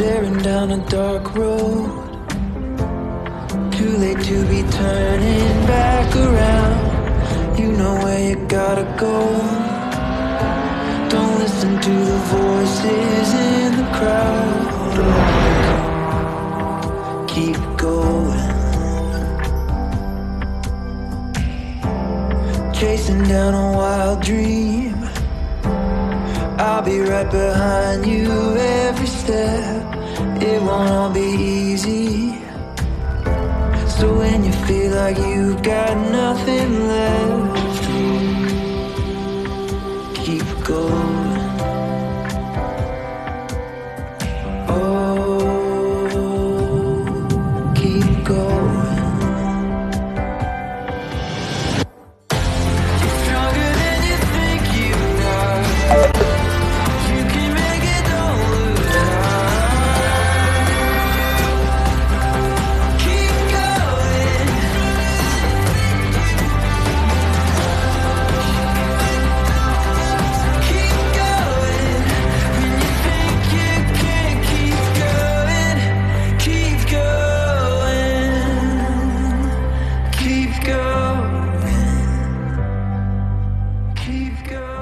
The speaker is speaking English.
staring down a dark road. Too late to be turning back around. You know where you gotta go. Don't listen to the voices in the crowd. Keep going. Chasing down a wild dream. I'll be right behind you every step. It won't all be easy. So when you feel like you've got nothing left, keep going. Oh, keep going. keep going.